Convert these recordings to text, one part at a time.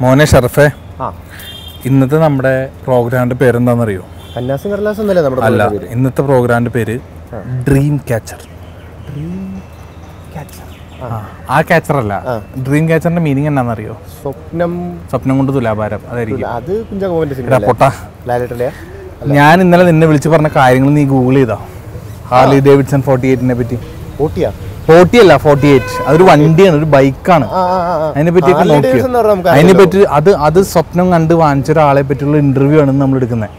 മോനെ ഷർഫേ ആ. ഇന്നത്തെ നമ്മുടെ പ്രോഗ്രാമിന്റെ പേരെന്താണെന്നറിയോ? കന്യാസും കടലാസും എന്നല്ലേ നമ്മുടെ അല്ല പേര്? ഇന്നത്തെ പ്രോഗ്രാമിന്റെ പേര് ഡ്രീം ക്യാച്ചർ ആ. ആ ക്യാച്ചർ അല്ല. ഡ്രീം ക്യാച്ചറിന്റെ മീനിങ് എന്നാണെന്നറിയോ സ്വപ്നം. സ്വപ്നം കൊണ്ട് തുലാഭാരം അതായിരിക്കും. അത് സിനിമ പൊട്ടാ. ഞാൻ ഇന്നലെ നിന്നെ വിളിച്ചു പറഞ്ഞ കാര്യങ്ങൾ നീ ഗൂഗിൾ ചെയ്താ? ഹാർലി ഡേവിഡ്സൺ ഫോർട്ടി എയ്റ്റിനെ പറ്റി. ഓട്ടിയാ? ഫോർട്ടി അല്ല ഫോർട്ടി എയ്റ്റ് അതൊരു വണ്ടിയാണ് ഒരു ബൈക്കാണ്. അതിനെ പറ്റിയൊക്കെ നോക്കി അതിനെ പറ്റി അത് അത് സ്വപ്നം കണ്ട് വാങ്ങിച്ച ഒരാളെ പറ്റിയുള്ള ഇന്റർവ്യൂ ആണ് നമ്മൾ എടുക്കുന്നത്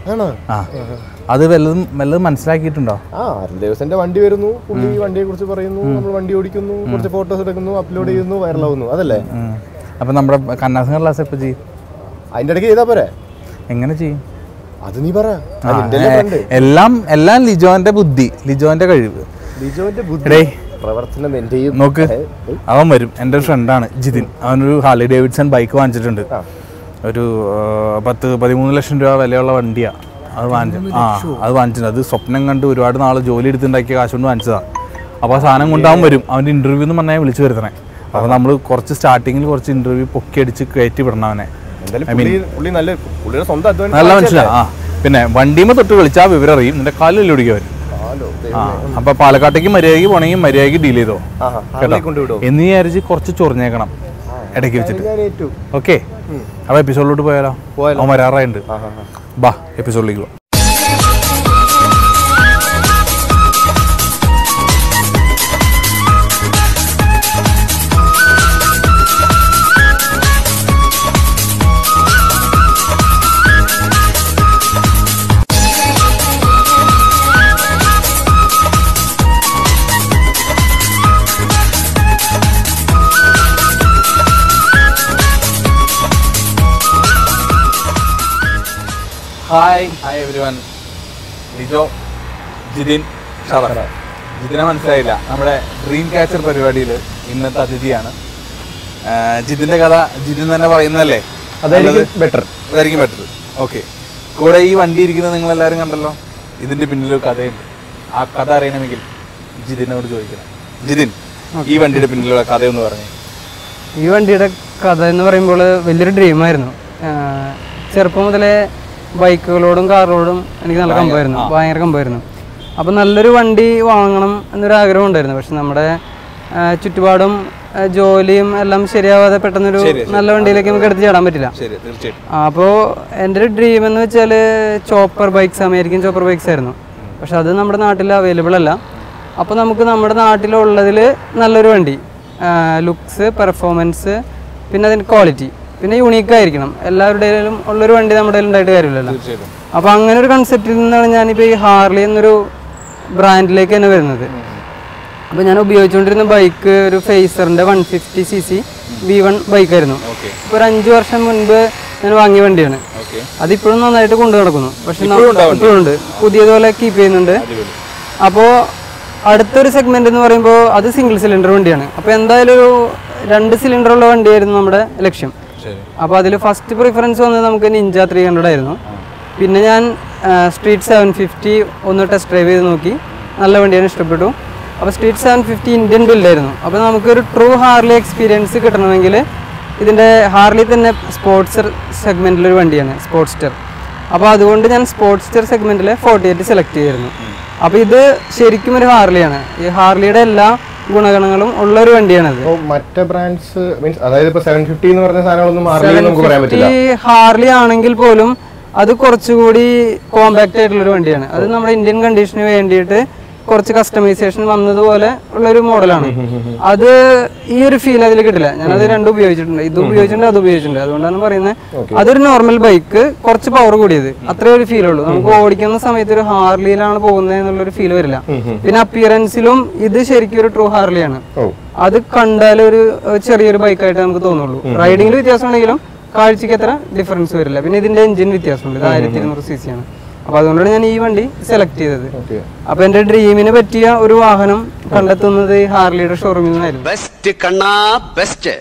ആ. അത് വല്ലതും വല്ലതും മനസ്സിലാക്കിയിട്ടുണ്ടോ? ഡേവിഡ്സന്റെ വണ്ടി വരുന്നു പുള്ളി വണ്ടിയെ കുറിച്ച് പറയുന്നു നമ്മൾ വണ്ടി ഓടിക്കുന്നു കുറച്ച് ഫോട്ടോസ് എടുക്കുന്നു അപ്ലോഡ് ചെയ്യുന്നു വൈറലാവുന്നു. അതല്ലേ. അപ്പൊ നമ്മുടെ കന്നാസങ്ങൾ ക്ലാസ് എപ്പോ ചെയ്യും? അതിന്റെ ഇടയ്ക്ക് ചെയ്താ പോരെ? എങ്ങനെ ചെയ്യും? അത് നീ പറ. എല്ലാം എല്ലാം ലിജോന്റെ ബുദ്ധി ലിജോന്റെ കഴിവ്. ലിജോന്റെ ബുദ്ധി? പ്രവർത്തനം എന്റെയും നോക്ക് അവൻ വരും. എന്റെ ഫ്രണ്ടാണ് ജിതിൻ. അവനൊരു ഹാർലി ഡേവിഡ്സൺ ബൈക്ക് വാങ്ങിച്ചിട്ടുണ്ട്. ഒരു പത്ത് പതിമൂന്ന് ലക്ഷം രൂപ വിലയുള്ള വണ്ടിയാ. അത് വാങ്ങിച്ചു ആ അത് വാങ്ങിച്ചിട്ടുണ്ട്. അത് സ്വപ്നം കണ്ട് ഒരുപാട് നാൾ ജോലി എടുത്തുണ്ടാക്കിയ കാശ് കൊണ്ട് വാങ്ങിച്ചതാണ് അപ്പോൾ ആ സാധനം കൊണ്ടാകും വരും. അവന്റെ ഇന്റർവ്യൂ എന്ന് പറഞ്ഞാൽ വിളിച്ചു വരുത്തണേ. അപ്പോൾ നമ്മൾ കുറച്ച് സ്റ്റാർട്ടിങ്ങിൽ കുറച്ച് ഇന്റർവ്യൂ പൊക്കി അടിച്ച് കയറ്റി വിടണം അവനെ. നല്ല മനുഷ്യനാ. ആ. പിന്നെ വണ്ടിയുമ്പോൾ തൊട്ട് വിളിച്ചാൽ വിവരം അറിയും. നിന്റെ കാലിൽ ഒടിക്കും വരും ഹലോ അപ്പൊ പാലക്കാട്ടേക്ക് മര്യാദയ്ക്ക് പോണെങ്കിൽ മര്യാദയ്ക്ക് ഡീൽ ചെയ്തോ? കേട്ടോ? എന്ന് വിചാരിച്ച് കുറച്ച് ചൊറിഞ്ഞേക്കണം. ഇടയ്ക്ക് വെച്ചിട്ട്. ഓക്കെ. അപ്പൊ എപ്പിസോഡിലോട്ട് പോയാലോ. അവൻ ആ. ബാ എപ്പിസോഡിലേക്ക് പോ. Hi hi everyone Lijo Jithin Sharaf ജിതിനെ മനസ്സിലായില്ല. നമ്മുടെ ഡ്രീം ക്യാച്ചർ പരിപാടിയിൽ ഇന്നത്തെ അതിഥിയാണ്. ജിതിന്റെ കഥ ജിതിൻ തന്നെ പറയുന്നതല്ലേ? അതായിരിക്കും ബെറ്റർ അതായിരിക്കും ബെറ്റർ ഓക്കെ കൂടെ ഈ വണ്ടി ഇരിക്കുന്നത് നിങ്ങൾ എല്ലാവരും കണ്ടല്ലോ? ഇതിന്റെ പിന്നിലൊരു കഥയുണ്ട്. ആ കഥ അറിയണമെങ്കിൽ ജിതിനോട് ചോദിക്കണം. ജിതിൻ ഈ വണ്ടിയുടെ പിന്നിലുള്ള കഥയൊന്ന് പറഞ്ഞു. ഈ വണ്ടിയുടെ കഥ എന്ന് പറയുമ്പോൾ വലിയൊരു ഡ്രീമായിരുന്നു ചെറുപ്പം മുതലേ ബൈക്കുകളോടും കാറുകളോടും എനിക്ക് നല്ല കമ്പായിരുന്നു ഭയങ്കര കമ്പായിരുന്നു അപ്പം നല്ലൊരു വണ്ടി വാങ്ങണം എന്നൊരു ആഗ്രഹം ഉണ്ടായിരുന്നു. പക്ഷെ നമ്മുടെ ചുറ്റുപാടും ജോലിയും എല്ലാം ശരിയാവാതെ പെട്ടെന്നൊരു നല്ല വണ്ടിയിലേക്ക് നമുക്ക് എടുത്ത് ചാടാൻ പറ്റില്ല. അപ്പോൾ എന്റെ ഒരു ഡ്രീം എന്ന് വെച്ചാൽ chopper bikes American chopper bikes ആയിരുന്നു. പക്ഷെ അത് നമ്മുടെ നാട്ടിൽ അവൈലബിൾ അല്ല. അപ്പോൾ നമുക്ക് നമ്മുടെ നാട്ടിലുള്ളതിൽ നല്ലൊരു വണ്ടി ലുക്സ് പെർഫോമൻസ് പിന്നെ അതിന്റെ ക്വാളിറ്റി പിന്നെ യുണീക്ക് ആയിരിക്കണം. എല്ലാവരുടെയും ഉള്ളൊരു വണ്ടി നമ്മുടെ ഉണ്ടായിട്ട് കാര്യമില്ലല്ലോ. അപ്പൊ അപ്പോൾ അങ്ങനെ ഒരു കൺസെപ്റ്റിൽ നിന്നാണ് ഞാനിപ്പോൾ ഈ ഹാർലി എന്നൊരു ബ്രാൻഡിലേക്ക് തന്നെ വരുന്നത്. അപ്പോൾ ഞാൻ ഉപയോഗിച്ചുകൊണ്ടിരുന്ന ബൈക്ക് ഒരു ഫേസറിന്റെ one fifty C C V one ബൈക്കായിരുന്നു ഇപ്പോൾ ഒരു അഞ്ച് വർഷം മുൻപ് ഞാൻ വാങ്ങിയ വണ്ടിയാണ്. അതിപ്പോഴും നന്നായിട്ട് കൊണ്ടു നടക്കുന്നു. പക്ഷെ ഇപ്പോഴും ഉണ്ടാ ഉണ്ട് പുതിയതുപോലെ കീപ്പ് ചെയ്യുന്നുണ്ട്. അപ്പോ അപ്പോൾ അടുത്തൊരു സെഗ്മെന്റ് എന്ന് പറയുമ്പോൾ അത് സിംഗിൾ സിലിണ്ടർ വണ്ടിയാണ്. അപ്പോൾ എന്തായാലും ഒരു രണ്ട് സിലിണ്ടർ ഉള്ള വണ്ടിയായിരുന്നു നമ്മുടെ ലക്ഷ്യം. അപ്പോൾ അതിൽ ഫസ്റ്റ് പ്രിഫറൻസ് വന്നത് നമുക്ക് നിഞ്ച ത്രീ ഹൺഡ്രഡ് ആയിരുന്നു. പിന്നെ ഞാൻ സ്ട്രീറ്റ് സെവൻ ഫിഫ്റ്റി ഒന്ന് ടെസ്റ്റ് ഡ്രൈവ് ചെയ്ത് നോക്കി. നല്ല വണ്ടിയാണ് ഇഷ്ടപ്പെട്ടു. അപ്പോൾ സ്ട്രീറ്റ് സെവൻ ഫിഫ്റ്റി ഇന്ത്യൻ ബിൽഡായിരുന്നു അപ്പോൾ നമുക്കൊരു ട്രൂ ഹാർലി എക്സ്പീരിയൻസ് കിട്ടണമെങ്കിൽ ഇതിന്റെ ഹാർലി തന്നെ സ്പോർട്സർ സെഗ്മെന്റിലൊരു വണ്ടിയാണ് സ്പോർട്സ്റ്റർ അപ്പോൾ അതുകൊണ്ട് ഞാൻ സ്പോർട്സ്റ്റർ സെഗ്മെന്റിലെ ഫോർട്ടി എയ്റ്റ് സെലക്ട് ചെയ്തിരുന്നു. അപ്പോൾ ഇത് ശരിക്കും ഒരു ഹാർലിയാണ് ഈ ഹാർലിയുടെ എല്ലാ ഗുണഗണങ്ങളും ഉള്ള ഒരു വണ്ടിയാണത് മറ്റേ ബ്രാൻഡ്സ് മീൻസ് അതായത് ഇപ്പൊ സെവൻ ഫിഫ്റ്റി എന്ന് പറഞ്ഞ സാധനങ്ങളൊന്നും നമുക്ക് പറയാൻ പറ്റില്ല. ഈ ഹാർലി ആണെങ്കിൽ പോലും അത് കുറച്ചുകൂടി കോമ്പാക്ട് ആയിട്ടുള്ള ഒരു വണ്ടിയാണ്. അത് നമ്മുടെ ഇന്ത്യൻ കണ്ടീഷന് വേണ്ടിയിട്ട് കുറച്ച് കസ്റ്റമൈസേഷൻ വന്നതുപോലെ ഉള്ള ഒരു മോഡലാണ് അത് ഈ ഒരു ഫീൽ അതിൽ കിട്ടില്ല. ഞാനത് രണ്ടും ഉപയോഗിച്ചിട്ടുണ്ട്. ഇത് ഉപയോഗിച്ചിട്ടുണ്ട് അത് ഉപയോഗിച്ചിട്ടുണ്ട്. അതുകൊണ്ടാണ് പറയുന്നത് അതൊരു നോർമൽ ബൈക്ക് കുറച്ച് പവർ കൂടിയത്. അത്രേ ഒരു ഫീൽ ഉള്ളൂ. നമുക്ക് ഓടിക്കുന്ന സമയത്ത് ഒരു ഹാർലിയിലാണ് പോകുന്നത് എന്നുള്ളൊരു ഫീൽ വരില്ല. പിന്നെ അപ്പിയറൻസിലും ഇത് ശരിക്കും ഒരു ട്രൂ ഹാർലിയാണ് അത് കണ്ടാൽ ഒരു ചെറിയൊരു ബൈക്കായിട്ട് നമുക്ക് തോന്നുള്ളൂ. റൈഡിംഗിൽ വ്യത്യാസമുണ്ടെങ്കിലും കാഴ്ചയ്ക്ക് അത്ര ഡിഫറൻസ് വരില്ല. പിന്നെ ഇതിന്റെ എഞ്ചിൻ വ്യത്യാസമുണ്ട്. ഇത് ആയിരത്തി ഇരുന്നൂറ് സി സി ആണ്. അപ്പൊ അതുകൊണ്ടാണ് ഞാൻ ഈ വണ്ടി സെലക്ട് ചെയ്തത്. ഓക്കെ അപ്പൊ എന്റെ ഡ്രീമിന് പറ്റിയ ഒരു വാഹനം കണ്ടെത്തുന്നത് ഹാർലിയുടെ ഷോറൂമിൽ നിന്നായിരുന്നു. ബെസ്റ്റ് കണ്ണാ ബെസ്റ്റ്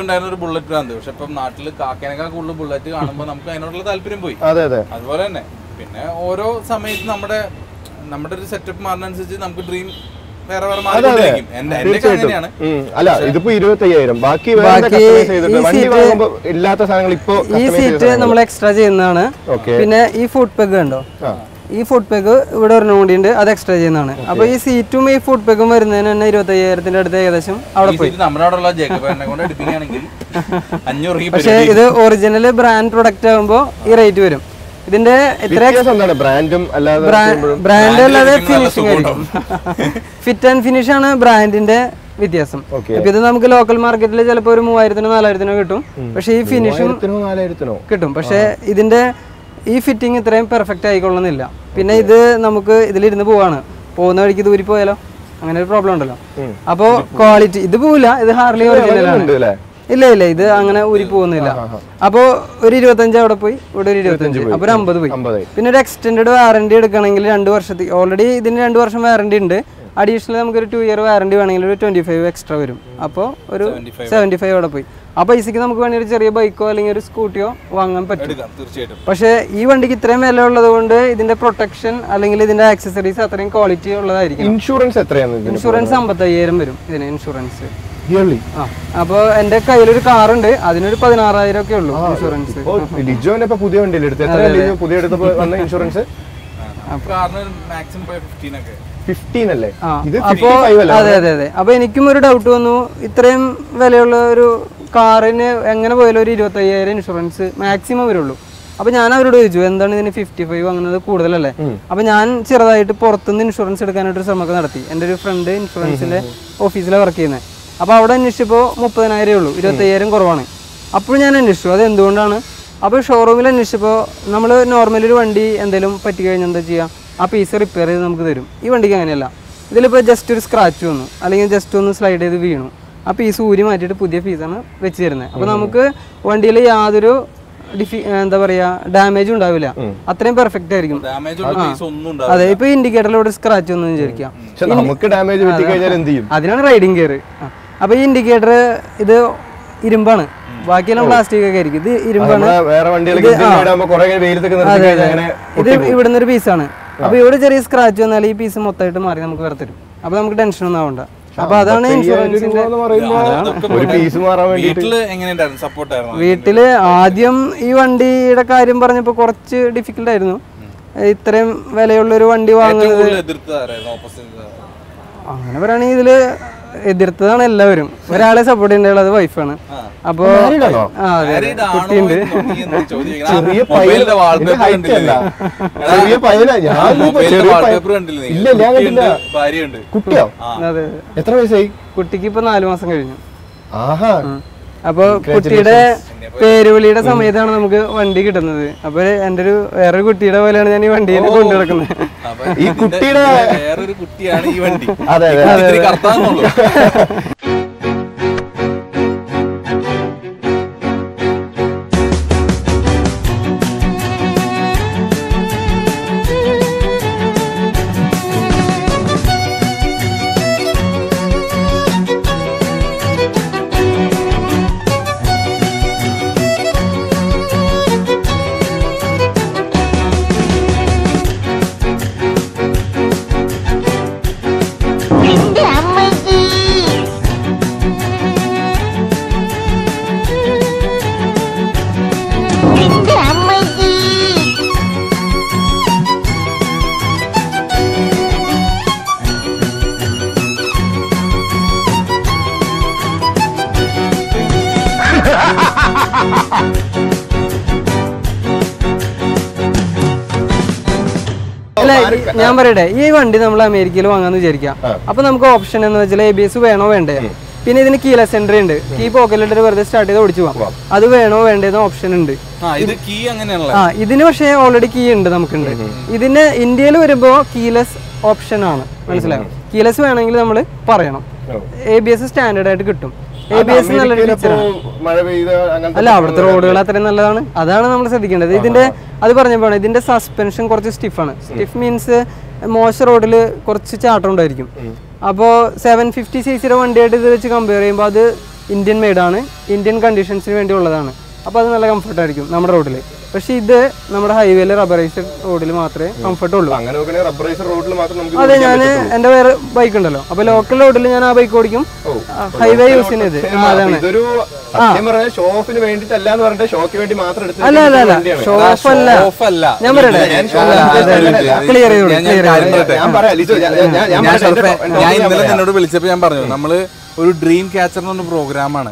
ഉണ്ടായിരുന്ന ഒരു ബുള്ളറ്റ് ഭ്രാന്ത്. പക്ഷെ ഇപ്പം നാട്ടിൽ കാക്കേനേക്കാൾ കൂടുതൽ ബുള്ളറ്റ് കാണുമ്പോൾ നമുക്ക് അതിനോടുള്ള താല്പര്യം പോയി. അതെ അതെ. അതുപോലെ തന്നെ. പിന്നെ ഓരോ സമയത്ത് നമ്മുടെ നമ്മുടെ ഒരു സെറ്റപ്പ് മാറുന്നതനുസരിച്ച് നമുക്ക് ഡ്രീം അല്ല ഇതിപ്പോ ഇരുപത്തി അയ്യായിരം ബാക്കി ഇല്ലാത്ത സാധനങ്ങൾ ഇപ്പോ ഈ സീറ്റ് നമ്മൾ എക്സ്ട്രാ ചെയ്യുന്നതാണ്. പിന്നെ ഈ ഫുഡ് പെഗ് ഉണ്ടോ ആ. ഈ ഫുഡ് പെഗ് ഇവിടെ ഒരെണ്ണം കൂടിയുണ്ട് അത് എക്സ്ട്രാ ചെയ്യുന്നതാണ്. അപ്പൊ ഈ സീറ്റും ഈ ഫുഡ് പെഗും വരുന്നതിന് തന്നെ ഇരുപത്തി അയ്യായിരത്തിന്റെ അടുത്ത് ഏകദേശം അവിടെ പോയി. പക്ഷേ ഇത് ഒറിജിനൽ ബ്രാൻഡ് പ്രൊഡക്റ്റ് ആകുമ്പോൾ ഈ റേറ്റ് വരും. ഇതിന്റെ ബ്രാൻഡും അല്ലാതെ? Brand finishing fit and finish ആണ് ബ്രാൻഡിന്റെ വ്യത്യാസം. ഇപ്പൊ ഇത് നമുക്ക് ലോക്കൽ മാർക്കറ്റിൽ ചിലപ്പോൾ ഒരു മൂവായിരത്തിനോ നാലായിരത്തിനോ കിട്ടും. പക്ഷെ ഈ ഫിനിഷും കിട്ടും. പക്ഷെ ഇതിന്റെ ഈ ഫിറ്റിംഗ് ഇത്രയും പെർഫെക്റ്റ് ആയിക്കൊള്ളുന്നില്ല. പിന്നെ ഇത് നമുക്ക് ഇതിലിരുന്ന് പോവാണ്. പോകുന്ന വഴിക്ക് ദൂരി പോയാലോ അങ്ങനെ ഒരു പ്രോബ്ലം ഉണ്ടല്ലോ. അപ്പോ ക്വാളിറ്റി ഇത് പോവില്ല. ഇത് ഹാർലി ഒറിജിനൽ ആണ്. ഇല്ല ഇല്ല ഇത് അങ്ങനെ ഊരി പോകുന്നില്ല. അപ്പോ ഒരു ഇരുപത്തഞ്ച് അവിടെ പോയി ഇവിടെ ഒരു ഇരുപത്തഞ്ച്. അപ്പൊ ഒരു അമ്പത് പോയി. പിന്നെ ഒരു എക്സ്റ്റൻഡ് വാറണ്ടി എടുക്കണമെങ്കിൽ രണ്ട് വർഷത്തിൽ ഓൾറെഡി ഇതിന് രണ്ട് വർഷം വാറണ്ടി ഉണ്ട്. അഡീഷണൽ നമുക്ക് ഒരു ടു ഇയർ വാറണ്ടി വേണമെങ്കിൽ ഒരു ട്വന്റി ഫൈവ് എക്സ്ട്രാ വരും. അപ്പോൾ ഒരു സെവന്റി ഫൈവ് അവിടെ പോയി. ആ പൈസക്ക് നമുക്ക് വേണമെങ്കിൽ ഒരു ചെറിയ ബൈക്കോ അല്ലെങ്കിൽ ഒരു സ്കൂട്ടിയോ വാങ്ങാൻ പറ്റും. പക്ഷേ ഈ വണ്ടിക്ക് ഇത്രയും വില ഉള്ളത് കൊണ്ട് ഇതിന്റെ പ്രൊട്ടക്ഷൻ അല്ലെങ്കിൽ ഇതിന്റെ ആക്സസറീസ് അത്രയും ക്വാളിറ്റി ഉള്ളതായിരിക്കും ഇൻഷുറൻസ് എത്രയാണ് ഇൻഷുറൻസ് അമ്പത്തയ്യായിരം വരും ഇതിന് ഇൻഷുറൻസ് ഇയർലി എന്റെ അപ്പോൾ എന്റെ കയ്യിലൊരു കാറുണ്ട്. അതിനൊരു പതിനാറായിരം ഒക്കെ ഉള്ളൂ ഇൻഷുറൻസ് ലിജോന്റെ ഇപ്പൊ പുതിയ വണ്ടിയിൽ എടുത്തു? എത്ര ലിജോ പുതിയ എടുത്തപ്പോ വന്ന ഇൻഷുറൻസ് അപ്പോ അതെ അതെ അതെ. അപ്പൊ എനിക്കും ഒരു ഡൗട്ട് വന്നു. ഇത്രയും വിലയുള്ള ഒരു കാറിന് എങ്ങനെ പോയാലും ഒരു ഇരുപത്തയ്യായിരം ഇൻഷുറൻസ് മാക്സിമം വരുള്ളൂ. അപ്പൊ ഞാൻ അവരോട് ചോദിച്ചു എന്താണ് ഇതിന് ഫിഫ്റ്റി ഫൈവ് അങ്ങനെ കൂടുതലല്ലേ അപ്പൊ ഞാൻ ചെറുതായിട്ട് പുറത്തുനിന്ന് ഇൻഷുറൻസ് എടുക്കാനായിട്ട് ഒരു ശ്രമമൊക്കെ നടത്തി. എന്റെ ഒരു ഫ്രണ്ട് ഇൻഷുറൻസിന്റെ ഓഫീസിലാണ് വർക്ക് ചെയ്യുന്നത് അപ്പൊ അവിടെ അന്വേഷിച്ചപ്പോൾ മുപ്പതിനായിരമേ ഉള്ളൂ ഇരുപത്തയ്യായിരം കുറവാണ്. അപ്പോൾ ഞാൻ അന്വേഷിച്ചു അത് എന്തുകൊണ്ടാണ് അപ്പോൾ ഷോറൂമിൽ അന്വേഷിച്ചപ്പോൾ നമ്മൾ നോർമലി ഒരു വണ്ടി എന്തെങ്കിലും പറ്റി കഴിഞ്ഞാൽ എന്താ ചെയ്യുക ആ പീസ് റിപ്പയർ ചെയ്ത് നമുക്ക് തരും. ഈ വണ്ടിക്ക് അങ്ങനെയല്ല. ഇതിലിപ്പോൾ ജസ്റ്റ് ഒരു സ്ക്രാച്ച് വന്നു അല്ലെങ്കിൽ ജസ്റ്റ് ഒന്ന് സ്ലൈഡ് ചെയ്ത് വീണു. ആ പീസ് ഊരി മാറ്റിയിട്ട് പുതിയ പീസാണ് വെച്ച് തരുന്നത് അപ്പോൾ നമുക്ക് വണ്ടിയിൽ യാതൊരു ഡിഫി എന്താ പറയുക ഡാമേജ് ഉണ്ടാവില്ല. അത്രയും പെർഫെക്റ്റ് ആയിരിക്കും. ഡാമേജ് ഉള്ള പീസ് ഒന്നും ഉണ്ടാവും അതെ ഇപ്പോൾ ഇൻഡിക്കേറ്ററിലൂടെ സ്ക്രാച്ച് വന്നു വിചാരിക്കാം. അതിനാണ് റൈഡിങ് ഗിയർ അപ്പോൾ ഈ ഇൻഡിക്കേറ്റർ ഇത് ഇരുമ്പാണ്. ബാക്കിയെല്ലാം പ്ലാസ്റ്റിക് ഒക്കെ ആയിരിക്കും. ഇത് ഇരുമ്പാണ്. ഇത് ഇവിടുന്ന് ഒരു പീസാണ് അപ്പൊ ഇവിടെ ചെറിയ സ്ക്രാച്ച് വന്നാൽ ഈ പീസ് മൊത്തമായിട്ട് മാറി നമുക്ക് വേറെ തരും അപ്പൊ നമുക്ക് ടെൻഷൻ ഒന്നും ആവണ്ട. അപ്പൊ അതാണ് ഇൻഷുറൻസിന്റെ എന്ന് പറയുമ്പോ ഒരു പീസ് മാറാൻ വേണ്ടി വീട്ടിൽ ആദ്യം ഈ വണ്ടിയുടെ കാര്യം പറഞ്ഞപ്പോ കുറച്ച് ഡിഫിക്കൽട്ട് ആയിരുന്നു. ഇത്രയും വിലയുള്ള ഒരു വണ്ടി വാങ്ങുന്നത് അങ്ങനെ പറയുകയാണെങ്കിൽ ഇതിൽ എതിർത്തതാണ് എല്ലാവരും. ഒരാളെ സപ്പോർട്ട് ചെയ്യേണ്ടത് അത് വൈഫാണ് അപ്പോ കുട്ടിയുണ്ട്. കുട്ടിയോ? എത്ര വയസ്സായി? കുട്ടിക്ക് ഇപ്പൊ നാലു മാസം കഴിഞ്ഞു. ആഹാ. അപ്പൊ കുട്ടിയുടെ പേരുവിളിയുടെ സമയത്താണ് നമുക്ക് വണ്ടി കിട്ടുന്നത്. അപ്പൊ എന്റെ ഒരു വേറൊരു കുട്ടിയുടെ പോലെയാണ് ഞാൻ ഈ വണ്ടിയിൽ കൊണ്ടു നടക്കുന്നത്. ഈ കുട്ടിയുടെ വേറൊരു കുട്ടിയാണ് ഈ വണ്ടി. അതെ അതെ അല്ല ഞാൻ പറയട്ടെ ഈ വണ്ടി നമ്മൾ അമേരിക്കയിൽ വാങ്ങാന്ന് വിചാരിക്കാം. അപ്പൊ നമുക്ക് ഓപ്ഷൻ എന്ന് വെച്ചാൽ എ ബി എസ് വേണോ വേണ്ടേ? പിന്നെ ഇതിന് കീലെസ് എൻട്രി ഉണ്ട്. കീ പോക്കറ്റിലിട്ട് വെറുതെ സ്റ്റാർട്ട് ചെയ്ത് ഓടിച്ചു പോകാം അത് വേണോ വേണ്ടേന്ന് ഓപ്ഷൻ ഉണ്ട്. ആ ഇത് കീ അങ്ങനെയാണല്ലോ? ആ ഇതിന് പക്ഷേ ഓൾറെഡി കീ ഉണ്ട് നമുക്കുണ്ട്. ഇതിന് ഇന്ത്യയിൽ വരുമ്പോ കീലെസ് ഓപ്ഷൻ ആണ്. മനസ്സിലായോ? കീലെസ് വേണമെങ്കിൽ നമ്മൾ പറയണം. എ ബി എസ് സ്റ്റാൻഡേർഡ് ആയിട്ട് കിട്ടും. അല്ല അവിടുത്തെ റോഡുകൾ അത്രയും നല്ലതാണ്. അതാണ് നമ്മൾ ശ്രദ്ധിക്കേണ്ടത്. ഇതിന്റെ അത് പറഞ്ഞപ്പോൾ ഇതിന്റെ സസ്പെൻഷൻ കുറച്ച് സ്റ്റിഫാണ് സ്റ്റിഫ് മീൻസ് മോശം റോഡിൽ കുറച്ച് ചാട്ടം ഉണ്ടായിരിക്കും. അപ്പോൾ സെവൻ ഫിഫ്റ്റി സി സിയുടെ വണ്ടിയായിട്ട് ഇത് വെച്ച് കമ്പയർ ചെയ്യുമ്പോൾ അത് ഇന്ത്യൻ മെയ്ഡാണ് ഇന്ത്യൻ കണ്ടീഷൻസിന് വേണ്ടി ഉള്ളതാണ്. അപ്പോൾ അത് നല്ല കംഫർട്ടായിരിക്കും നമ്മുടെ റോഡിൽ പക്ഷേ ഇത് നമ്മുടെ ഹൈവേയിലെ റബ്ബറൈസ്ഡ് റോഡിൽ മാത്രമേ കംഫർട്ട് ഉള്ളൂ. അതെ ഞാൻ എന്റെ എന്റെ വേറെ ബൈക്ക് ഉണ്ടല്ലോ. അപ്പൊ ലോക്കൽ റോഡിൽ ഞാൻ ആ ബൈക്ക് ഓടിക്കും. ഹൈവേ യൂസ് ചെയ്യുന്നത്. അതാണ്. അല്ല അല്ല അല്ല. ഷോഫ് അല്ല. ഞാൻ പറയട്ടെ. ക്ലിയർ ചെയ്തോളൂ ക്ലിയർ. ഞാൻ ഇന്നലെ എന്നോട് നിന്നോട് വിളിച്ചപ്പോ ഞാൻ പറഞ്ഞു നമ്മൾ ഒരു ഡ്രീം ക്യാച്ചർ എന്ന് പറഞ്ഞ പ്രോഗ്രാമാണ്.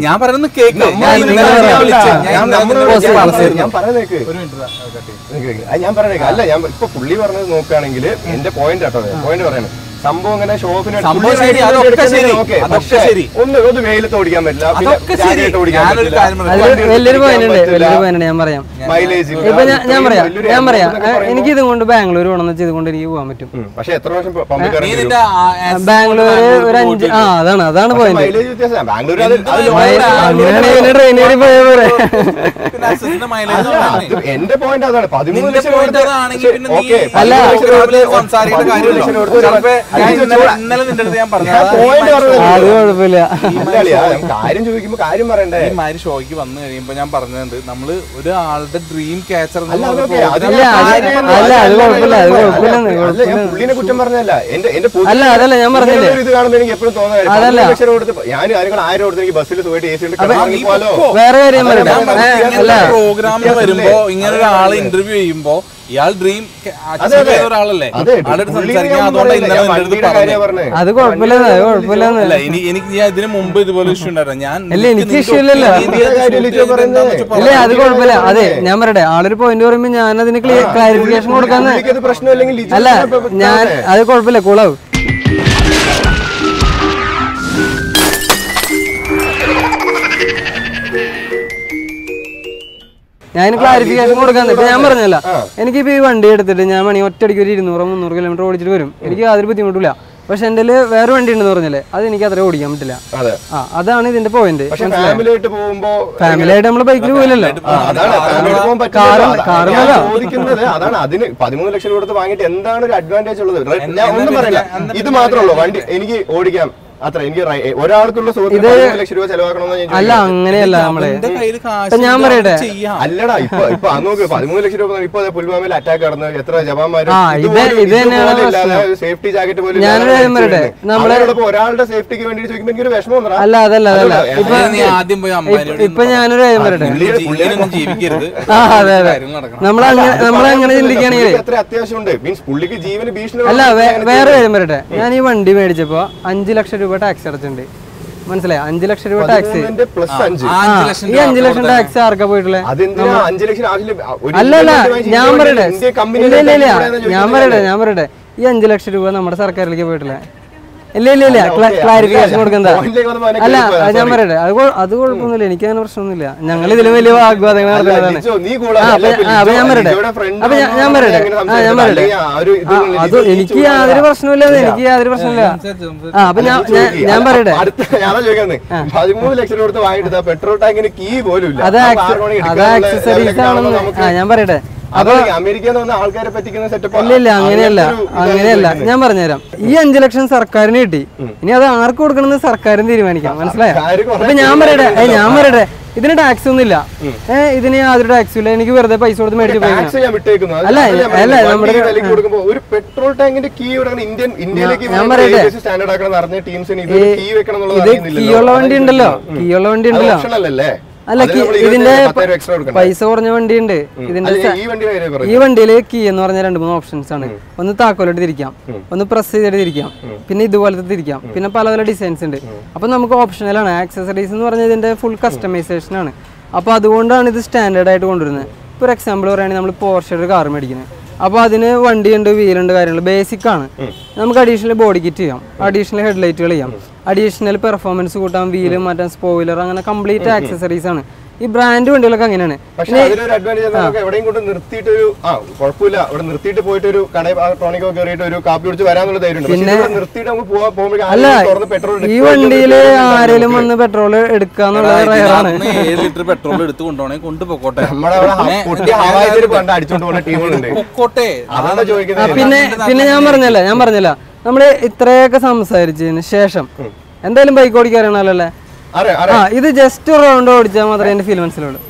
ഞാൻ പറയുന്നത് കേക്ക്. ഞാൻ പറയുന്നത് അല്ല ഞാൻ ഇപ്പൊ പുള്ളി പറഞ്ഞത് നോക്കുകയാണെങ്കിൽ എന്റെ പോയിന്റ് കേട്ടോ പോയിന്റ് പറയണം സംഭവം ഇങ്ങനെ ഷോപ്പിന്. ഒന്ന് വെയിലത്ത് ഓടിക്കാൻ വലിയൊരു പോയിന്റ് വലിയൊരു പോയിന്റ് ഞാൻ പറയാം. മൈലേജ് ഇപ്പൊ ഞാൻ പറയാം. ഞാൻ പറയാം. എനിക്ക് ഇത് കൊണ്ട് ബാംഗ്ലൂർ പോകണമെന്ന് വെച്ചാൽ ഇതുകൊണ്ട് എനിക്ക് പോകാൻ പറ്റും. പക്ഷെ എത്ര വർഷം ബാംഗ്ലൂർ ഒരു അഞ്ച് ആ അതാണ് അതാണ് പോയിന്റ് മൈലേജ് വ്യത്യാസം പോലെ എന്റെ പോയിന്റ് അതാണ്. പതിമൂന്ന് ലക്ഷം അല്ല, ഇന്നലെ നിന്റെ അടുത്ത് ഞാൻ പറഞ്ഞു കാര്യം ചോദിക്കുമ്പോ കാര്യം പറയണ്ടേ? ഈ മാതിരി ഷോയ്ക്ക് വന്നു കഴിയുമ്പോ ഞാൻ പറഞ്ഞത് നമ്മൾ ഒരാളുടെ ഡ്രീം ക്യാച്ചർ. പുള്ളിനെ കുറ്റം പറഞ്ഞല്ല എന്റെ എന്റെ അല്ല, അതല്ല, ഞാൻ പറഞ്ഞില്ലേ. ഇത് കാണുമ്പോ എനിക്ക് എപ്പോഴും തോന്നുന്നത് ഞാൻ കാര്യങ്ങൾ ആയിരം കൊടുത്ത് എനിക്ക് ബസ്സിൽ സുഖമായിട്ട് എ സി ഉണ്ട് വേറെ കാര്യം പ്രോഗ്രാമിൽ വരുമ്പോ ഇങ്ങനെ ഒരാളെ ഇന്റർവ്യൂ ചെയ്യുമ്പോ ഇയാൾ ഡ്രീം. ഒരാളല്ലേ? അതെ ആളുടെ സംസാരിക്കാൻ അതുകൊണ്ട് ഇന്നലെ അത് കുഴപ്പമില്ലെന്ന് അത് കുഴപ്പമില്ലെന്ന് അല്ല ഇനി എനിക്ക് ഞാൻ ഇതിനു മുമ്പ് ഇതുപോലെ ഇഷ്യൂ ഉണ്ടായിരുന്നു. ഞാൻ അല്ല, എനിക്ക് ഇഷ്യൂ ഇല്ലല്ലോ. ഇല്ല അത് കുഴപ്പമില്ല. അതെ ഞാൻ പറയട്ടെ ആളൊരു പോയിന്റ് പറയുമ്പോ ഞാൻ അതിന് ക്ലാരിഫിക്കേഷൻ കൊടുക്കാന്ന്. അല്ല ഞാൻ അത് കുഴപ്പമില്ല കൂളാവും. ഞാൻ ക്ലാരിഫിക്കേഷൻ കൊടുക്കാൻ ഇപ്പൊ ഞാൻ പറഞ്ഞല്ല എനിക്കിപ്പോ ഈ വണ്ടി എടുത്തിട്ട് ഞാൻ മണി ഒറ്റയടിക്ക് ഒരു ഇരുന്നൂറ് മുന്നൂറ് കിലോമീറ്റർ ഓടിച്ചിട്ട് വരും. എനിക്ക് യാതൊരു ബുദ്ധിമുട്ടില്ല പക്ഷെ എന്റെ വേറെ വണ്ടി ഉണ്ടെന്ന് പറഞ്ഞല്ലേ? അത് എനിക്ക് അത്ര ഓടിക്കാൻ പറ്റില്ല. അതെ. ആ അതാണ് ഇതിന്റെ പോയിന്റ് പക്ഷെ ഫാമിലി ആയിട്ട് നമ്മൾ നമ്മൾ ബൈക്കിൽ പോയില്ലല്ലോ അതാണ് അതിന് പതിമൂന്ന് ലക്ഷം കൊടുത്ത് വാങ്ങിയിട്ട് എന്താണ് ഒരു അഡ്വാന്റേജ് ഉള്ളത്? ഇത് പിന്നെ മാത്രമേ ഉള്ളൂ. വണ്ടി എനിക്ക് ഓടിക്കാം. അത്ര എനിക്ക് ഒരാൾക്കുള്ള അല്ല അങ്ങനെയല്ല നമ്മളെ. എന്റെ കയ്യിൽ കാശ് ഞാൻ പറയട്ടെ? അല്ലടാ ഇപ്പൊ ഇപ്പൊ അത് നോക്ക് പതിമൂന്ന് ലക്ഷം രൂപ ഇപ്പൊ ദേ പുൽവാമയിൽ അറ്റാക്ക് നടന്നു എത്ര ജവാന്മാരും ആ, ഇത് ഇത് തന്നെയാണ് സേഫ്റ്റി ജാക്കറ്റ് പോലും ഞാനൊരു കാര്യം പറയട്ടെ? നമ്മൾ ഒരാളുടെ സേഫ്റ്റിക്ക് വേണ്ടി ചോദിക്കുമ്പോൾ എനിക്കൊരു വിഷമം. അല്ല അതല്ല അതല്ല. ഇപ്പൊ ആദ്യം പോയി അമ്മാരിയോട് ഇപ്പൊ ഞാനൊരു കാര്യം പറയട്ടെ? അതെ അതെ. നടക്കണം. നമ്മളങ്ങനെ നമ്മളങ്ങനെ ചിന്തിക്കുകയാണെങ്കിൽ. അത്യാവശ്യമുണ്ട്. മീൻസ് പുള്ളിക്ക് ജീവന് ഭീഷണി അല്ല വേറെ കാര്യം പറയട്ടെ? ഞാൻ ഈ വണ്ടി മേടിച്ചപ്പോ അഞ്ചു ലക്ഷം രൂപ ടാക്സ് അടച്ചിട്ടുണ്ട്. മനസ്സിലായി? അഞ്ചു ലക്ഷം രൂപ ടാക്സ് ഈ രൂപ അഞ്ചു ലക്ഷം ടാക്സ് ആർക്കാ പോയിട്ടുള്ളത് അല്ല അല്ല ഞാൻ പറയട്ടെ. ഞാൻ പറയട്ടെ ഞാൻ പറയട്ടെ. ഈ അഞ്ചു ലക്ഷം രൂപ നമ്മുടെ സർക്കാരിലേക്ക് പോയിട്ടില്ല ഇല്ല ഇല്ല ഇല്ല. ക്ലാരിഫിക്കേഷൻ കൊടുക്കണ്ട. അല്ല ഞാൻ. പറയട്ടെ. അത് അത് കുഴപ്പമൊന്നുമില്ല. എനിക്ക് അങ്ങനെ പ്രശ്നമൊന്നുമില്ല. ഞങ്ങൾ ഇതിലും വലിയ വാഗ്വാദങ്ങൾ നടത്തുന്നതാണ്. അപ്പൊ ഞാൻ പറയട്ടെ. അപ്പൊ ഞാൻ- പറയട്ടെ. ആ ഞാൻ പറയട്ടെ. അത് എനിക്ക് യാതൊരു പ്രശ്നമില്ല എനിക്ക് യാതൊരു പ്രശ്നമില്ല. ആ അപ്പൊ ഞാൻ ഞാൻ-. പറയട്ടെ. പതിമൂന്ന് ലക്ഷം കൊടുത്ത് വാങ്ങിയിട്ട് പെട്രോൾ ടാങ്കിന് കീ പോലും ഇല്ല. അത് ആക്സസറീസ് ആണെന്ന് ആ ഞാൻ പറയട്ടെ. ഇല്ല അങ്ങനെയല്ല അങ്ങനെയല്ല. ഞാൻ പറഞ്ഞുതരാം. ഈ അഞ്ചു ലക്ഷം സർക്കാരിന് കിട്ടി. ഇനി അത് ആർക്ക് കൊടുക്കണമെന്ന് സർക്കാരും തീരുമാനിക്കാം. മനസ്സിലായോ? അപ്പൊ ഞാൻ പറയട്ടെ ഞാൻ പറയട്ടെ. ഇതിന് ടാക്സ് ഒന്നും ഇല്ല ഏഹ് ഇതിന് യാതൊരു ടാക്സും ഇല്ല. എനിക്ക് വെറുതെ പൈസ കൊടുത്ത് മേടിച്ചു അല്ല, അല്ല, നമ്മുടെ- ഒരു പെട്രോൾ ടാങ്കിന്റെ കീ ഇന്ത്യൻ ഇന്ത്യയിലേക്ക് ഞാൻ പറയട്ടെ. സ്റ്റാൻഡേർഡ് ആക്കണം ടീംസിന് ഇത് കീ വെക്കണം അറിയുന്നില്ലല്ലോ. കീയുള്ള വണ്ടി ഉണ്ടല്ലോ. കീ ഉള്ള വണ്ടി ഉണ്ടല്ലോ. അല്ല ഇതിന്റെ? പൈസ കുറഞ്ഞ വണ്ടി ഉണ്ട് ഇതിന്റെ ഈ വണ്ടിയിൽ കീ എന്ന് പറഞ്ഞ രണ്ട് മൂന്ന് ഓപ്ഷൻസ് ആണ്. ഒന്ന് താക്കോലിട്ട് തിരിക്കാം. ഒന്ന് പ്രസ് ചെയ്തിട്ട് തിരിക്കാം. പിന്നെ ഇതുപോലത്തെ തിരിക്കാം. പിന്നെ പല പല ഡിസൈൻസ് ഉണ്ട് അപ്പൊ നമുക്ക് ഓപ്ഷണലാണ് ആക്സസറീസ് എന്ന് പറഞ്ഞാൽ ഇതിന്റെ ഫുൾ കസ്റ്റമൈസേഷൻ ആണ്. അപ്പൊ അതുകൊണ്ടാണ് ഇത് സ്റ്റാൻഡേർഡ് ആയിട്ട് കൊണ്ടുവരുന്നത്. ഇപ്പോൾ ഒരു എക്സാമ്പിൾ പറയുകയാണെങ്കിൽ നമ്മൾ പോർഷയുടെ കാർ മേടിക്കുന്നത്. അപ്പോൾ അതിന് വണ്ടിയുണ്ട് വീലുണ്ട് കാര്യങ്ങൾ ബേസിക് ആണ്. നമുക്ക് അഡീഷണൽ ബോഡി കിറ്റ് ചെയ്യാം. അഡീഷണൽ ഹെഡ്ലൈറ്റുകൾ ചെയ്യാം. അഡീഷണൽ പെർഫോമൻസ് കൂട്ടാം. വീൽ മറ്റേ. സ്പോയിലർ അങ്ങനെ കംപ്ലീറ്റ് ആക്സസറീസ് ആണ്. ഈ ബ്രാൻഡ് വണ്ടികളൊക്കെ അങ്ങനെയാണ്. പക്ഷേ അതിലൊരു അഡ്വാന്റേജ് നമുക്ക് എവിടെയും കൊണ്ട് നിർത്തിയിട്ട് ഒരു ആ കുഴപ്പമില്ല. അവിടെ നിർത്തിയിട്ട് പോയിട്ട് ഒരു കടയിൽ ടോണിക്കോ കയറിയിട്ട് ഒരു കാപ്പി കുടിച്ച് വരാന്നുള്ള ധൈര്യമുണ്ട്. പിന്നെ- നിർത്തിയിട്ട് നമുക്ക് പോവാൻ പോകുമ്പോൾ അല്ല തുറന്ന് പെട്രോൾ ഈ വണ്ടിയിൽ ആരെങ്കിലും വന്ന് പെട്രോൾ എടുക്കാന്നുള്ളത് റയറാണ് ഏത് ലിറ്റർ പെട്രോൾ എടുത്ത് കൊണ്ടുപോകണേ? ചോദിക്കുന്നത്. പിന്നെ പിന്നെ ഞാൻ പറഞ്ഞല്ല ഞാൻ പറഞ്ഞല്ല. നമ്മൾ ഇത്രയൊക്കെ സംസാരിച്ചതിന് ശേഷം എന്തായാലും ബൈക്ക് ഓടിക്കാൻ അല്ലേ? ഇത് ജസ്റ്റ് ഒരു റൗണ്ട് ഓടിച്ചാൽ മാത്രമേ എന്റെ ഫീൽ മനസ്സിലുള്ളൂ